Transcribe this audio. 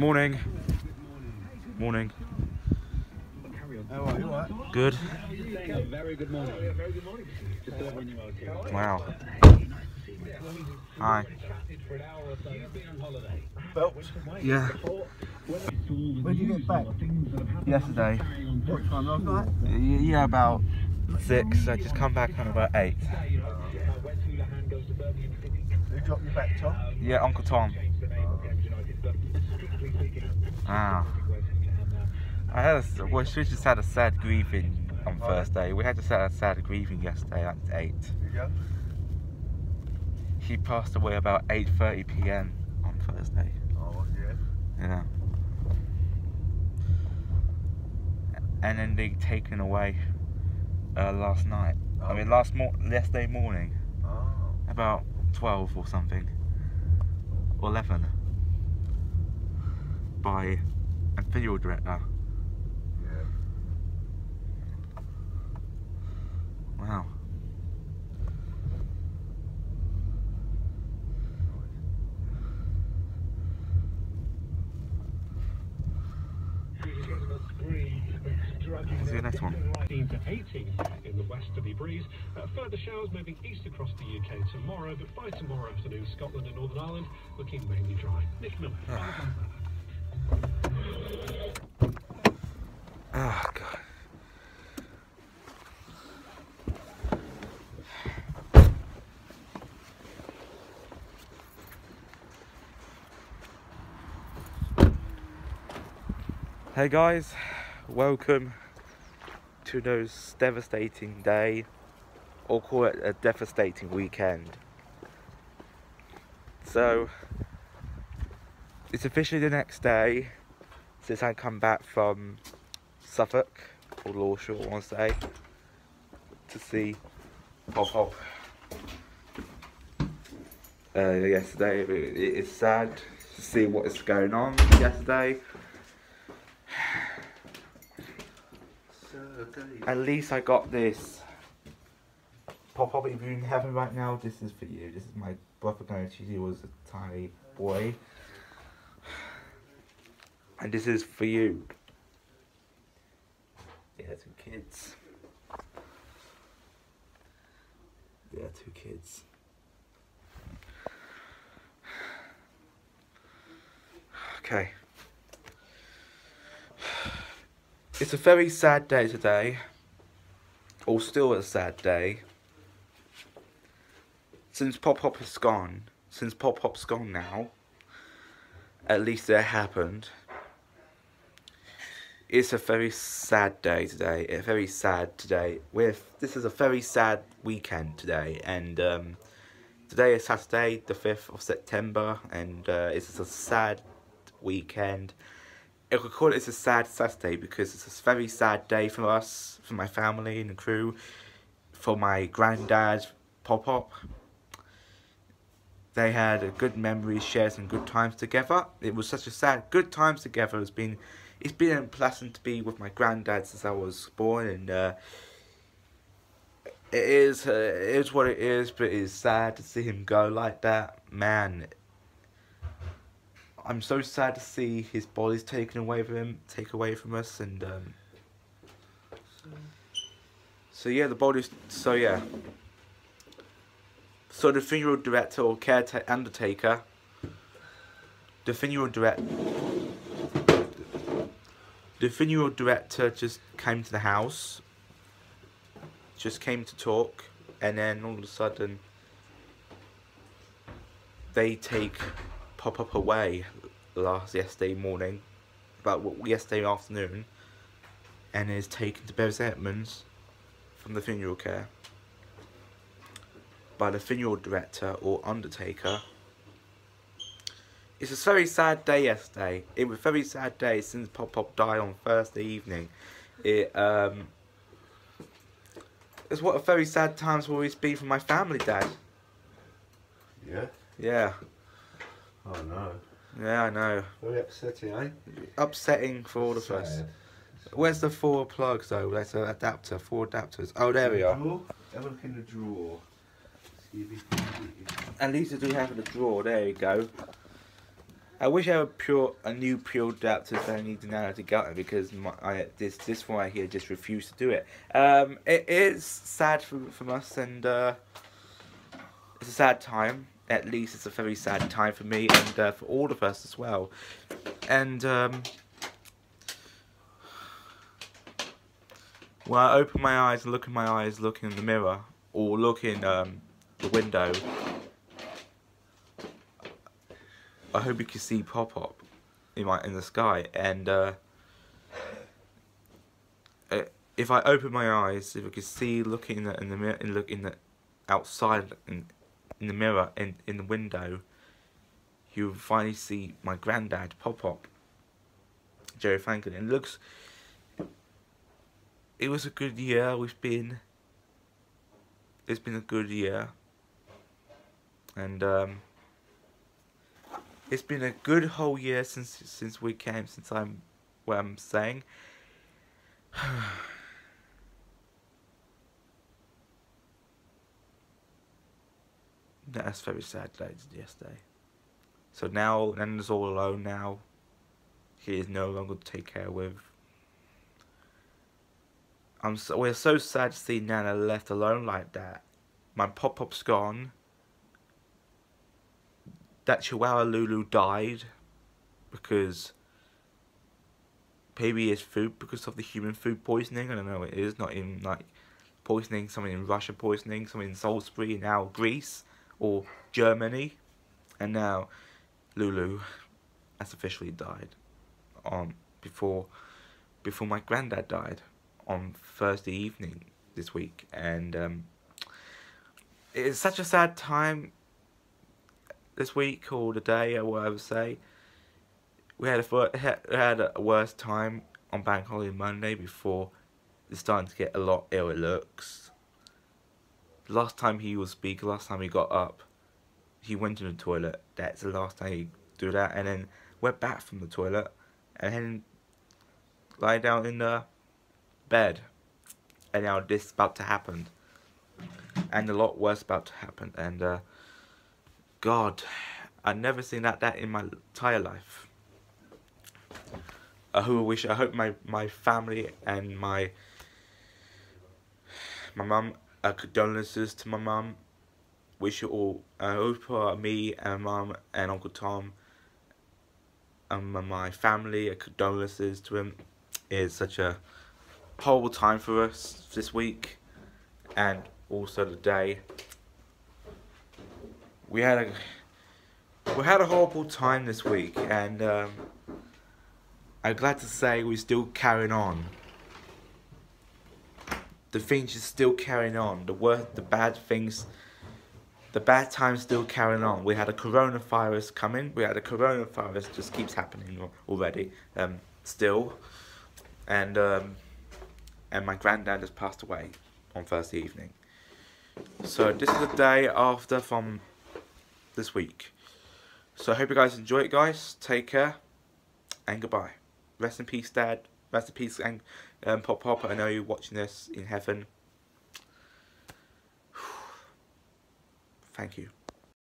Morning. Morning. How are you? All right? Good. Very good morning. Very good morning. Just delivering you okay. Wow. Hi. For an hour or so, you've been on holiday. Belt. Yeah. When did you get back? Yesterday. What time last night? Yeah, about six. I just come back home about eight. Who dropped you back, Tom? Yeah, Uncle Tom. Ah. I had a, well, she just had a sad grieving on Thursday. We had to set a sad grieving yesterday at eight. Did? He passed away about 8:30 p.m. on Thursday. Oh, yeah. Yeah. And then they taken away uh, last night. I mean, last mo- yesterday morning, Oh. about 12 or something, or 11, by a funeral director. Yeah. Wow. See you next one. 19 to 18 in the westerly breeze. Uh, further showers moving east across the UK tomorrow, but by tomorrow afternoon, Scotland and Northern Ireland looking mainly dry. Nick Miller. Oh god. Hey guys, welcome to those devastating day, or call it a devastating weekend. So, it's officially the next day since I come back from Suffolk or Lawshore, I want to say, to see Pop Pop. Uh, yesterday, it, it's sad to see what is going on yesterday. At least I got this. Pop Pop, if you're in heaven right now, this is for you. This is my brother going to he was a tiny boy. And this is for you. Yeah, two kids. Yeah, two kids. Okay. It's a very sad day today. Or still a sad day. Since Pop Pop is gone, since Pop Pop's gone now, at least it happened. It's a very sad day today. A very sad today. With this is a very sad weekend today, and um, today is Saturday, the fifth of September, and uh, it's a sad weekend. I could call it a sad Saturday because it's a very sad day for us, for my family and the crew, for my granddad, Pop Pop. They had a good memories, shared some good times together. It was such a sad, good times together. It's been, it's been pleasant to be with my granddad since I was born, and uh, it is, uh, it is what it is. But it is sad to see him go like that, man. I'm so sad to see his body's taken away from him, take away from us, and um, so yeah, the body's so yeah. So the funeral director or caretaker, undertaker, the funeral direct, the funeral director just came to the house, just came to talk, and then all of a sudden, they take Pop Pop away last yesterday morning, about yesterday afternoon, and is taken to Bury St Edmunds from the funeral care by the funeral director or undertaker. It's a very sad day yesterday. It was a very sad day since Pop Pop died on Thursday evening. It um it's what a very sad times will always be for my family, Dad. Yeah? Yeah, Oh, no. yeah, I know. Very upsetting, eh? Upsetting for all of us. Where's the four plugs though? There's an adapter, four adapters. Oh, there we are. Drawer? Have a look in the drawer. See if you can get it. At least I do have the drawer. There you go. I wish I had a pure a new pure adapter for I need now to get it because my, I, this this one right here just refused to do it. Um, it is sad from from us and uh, it's a sad time. At least it's a very sad time for me and uh, for all of us as well. And um, when I open my eyes and look in my eyes, looking in the mirror or look in um, the window. I hope you can see Pop Pop in my in the sky and uh, uh, if I open my eyes, if I could see looking in the in the mirror, in look in the outside in, in the mirror in in the window, you will finally see my granddad Pop Pop, Jerry Franklin. It looks. It was a good year. We've been. It's been a good year. And um, it's been a good whole year since since we came. Since I'm, what I'm saying. That's very sad day yesterday. So now Nana's all alone now. He is no longer to take care with. I'm so, we're so sad to see Nana left alone like that. My pop-up's gone. That Chihuahua Lulu died because it's food because of the human food poisoning. I don't know. It is not in like poisoning. Something in Russia poisoning. Something in Salisbury. Now Greece or Germany, and now Lulu has officially died on before before my granddad died on Thursday evening this week, and um, it's such a sad time this week or the day or whatever say. We had a had a worse time on Bank Holiday Monday before it's starting to get a lot ill. It looks. Last time he was speaking, last time he got up, he went to the toilet. That's the last time he do that, and then went back from the toilet, and then lie down in the bed. And now this is about to happen, and a lot worse about to happen. And uh, God, I've never seen that that in my entire life. I hope, wish, I hope my, my family and my my mum, uh, condolences to my mum. Wish you all, I hope uh, me and mum and Uncle Tom and my family, uh, condolences to him. It's such a horrible time for us this week and also the day. We had a we had a horrible time this week and um, I'm glad to say we're still carrying on. The things are still carrying on. The worst, the bad things, the bad times still carrying on. We had a coronavirus coming. We had a coronavirus just keeps happening already. Um, still, and um, and my granddad has passed away on Thursday evening. So this is the day after from this week. So I hope you guys enjoy it, guys. Take care and goodbye. Rest in peace, Dad. Rest in peace, and um, Pop Pop. I know you're watching this in heaven. Thank you.